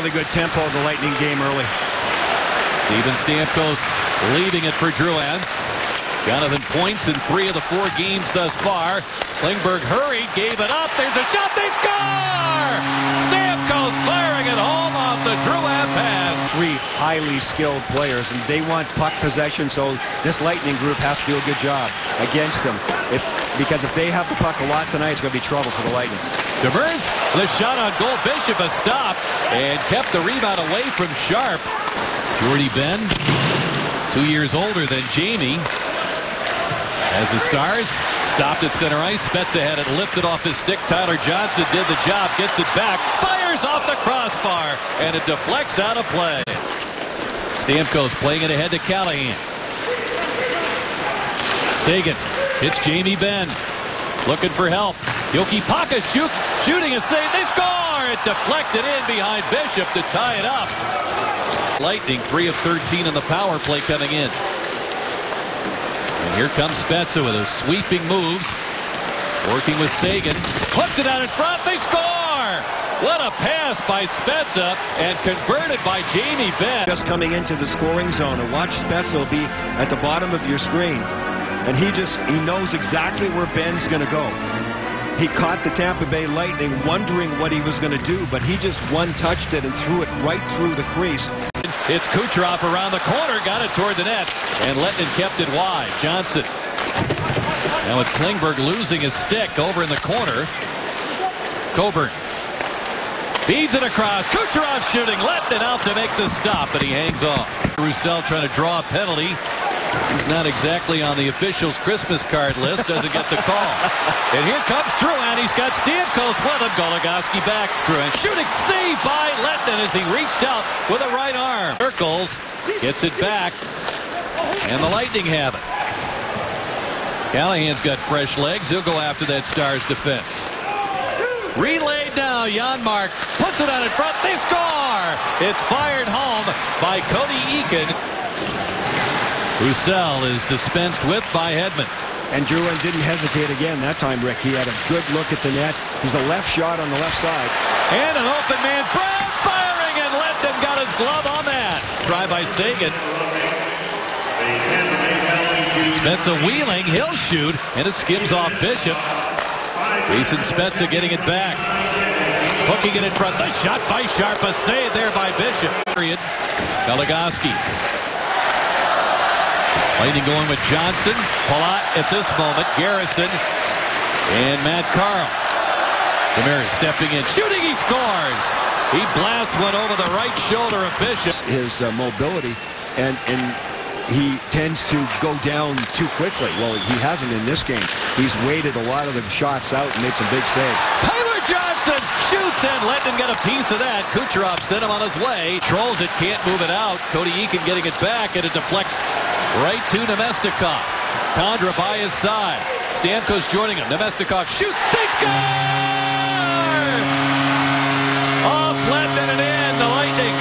Really good tempo of the Lightning game early. Steven Stamkos leading it for Drouin. Jonathan points in three of the four games thus far. Klingberg hurried, gave it up. There's a shot. They score! Stamkos firing it home off the Drouin pass. Three highly skilled players, and they want puck possession, so this Lightning group has to do a good job against them. If Because if they have the puck a lot tonight, it's going to be trouble for the Lightning. Demers, the shot on goal. Bishop a stop and kept the rebound away from Sharp. Jordie Benn, two years older than Jamie. As the Stars stopped at center ice, Spezza had it lifted off his stick. Tyler Johnson did the job, gets it back, fires off the crossbar, and it deflects out of play. Stamkos playing it ahead to Callahan. Seguin hits Jamie Benn. Looking for help. Jokipakka shoot, shooting a save. They score! It deflected in behind Bishop to tie it up. Lightning 3 of 13 in the power play coming in. And here comes Spezza with his sweeping moves. Working with Seguin. Hooked it out in front. They score! What a pass by Spezza and converted by Jamie Benn. Just coming into the scoring zone and watch Spezza be at the bottom of your screen. And he just, he knows exactly where Benn's going to go. He caught the Tampa Bay Lightning wondering what he was going to do, but he just one-touched it and threw it right through the crease. It's Kucherov around the corner, got it toward the net, and Lehtonen kept it wide. Johnson. Now it's Klingberg losing his stick over in the corner. Coburn. Feeds it across. Kucherov shooting. Lehtonen out to make the stop, but he hangs off. Roussel trying to draw a penalty. He's not exactly on the official's Christmas card list. Doesn't get the call. and here comes Drouin. He's got Stamkos with him. Goligoski back. Drouin shooting. Save by Lehtonen as he reached out with a right arm. Circles. Gets it back. And the Lightning have it. Callahan's got fresh legs. He'll go after that Stars defense. Relayed now. Janmark puts it out in front. They score. It's fired home by Cody Eakin. Roussel is dispensed with by Hedman. And Drouin didn't hesitate again that time, Rick. He had a good look at the net. He's a left shot on the left side. And an open man. Brown firing and Lehtonen got his glove on that. Try by Seguin. Spezza wheeling. He'll shoot. And it skims off Bishop. Jason Spezza getting it back. Hooking it in front. The shot by Sharp. A save there by Bishop. Period. Goligoski. Lightning going with Johnson. Palat at this moment. Garrison. And Matt Carle. Ramirez stepping in. Shooting. He scores. He blasts one over the right shoulder of Bishop. His uh, mobility and and he tends to go down too quickly. Well, he hasn't in this game. He's waited a lot of the shots out and made some big saves. Tyler Johnson shoots and Lehtonen got a piece of that. Kucherov sent him on his way. Trolls it, can't move it out. Cody Eakin getting it back and it deflects right to Namestnikov. Condra by his side. Stamkos joining him. Namestnikov shoots. Takes score! Off Lehtonen and in. The Lightning.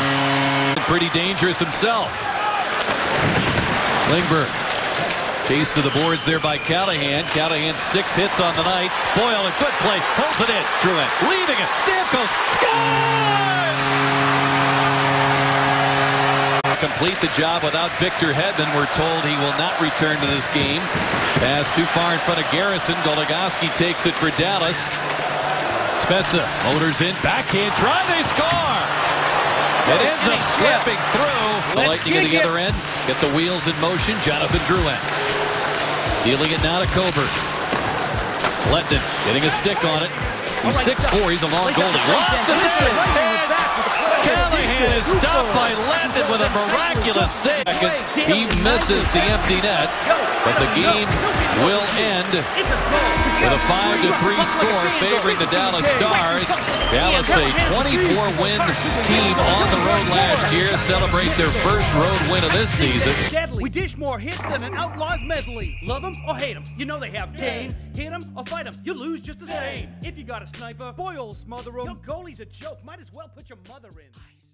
Pretty dangerous himself. Klingberg. Chase to the boards there by Callahan. Callahan six hits on the night. Boyle a good play. Holds it in. Drouin leaving it. Stamkos scores! Complete the job without Victor Hedman. We're told he will not return to this game. Pass too far in front of Garrison. Goligoski takes it for Dallas. Spezza motors in. Backhand try. They score! It ends up slipping through. The Lightning at the other end. Get the wheels in motion. Jonathan Drouin. Dealing it now to Coburn. Lehtonen getting a stick on it. He's 6'4". He's a long goalie. Lost it. Callahan is stopped by Lehtonen with a miraculous save. He misses the empty net, but the game will end with a 5-3 score favoring the Dallas Stars. Dallas, a 24-win team on the road last year, celebrate their first road win of this season. We dish more hits than an Outlaws medley. Love them or hate them, you know they have game. Hit them or fight them, you lose just the same. If you got a sniper, boy, old smother 'em. Your goalie's a joke, might as well put your mother in.